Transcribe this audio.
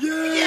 Yeah!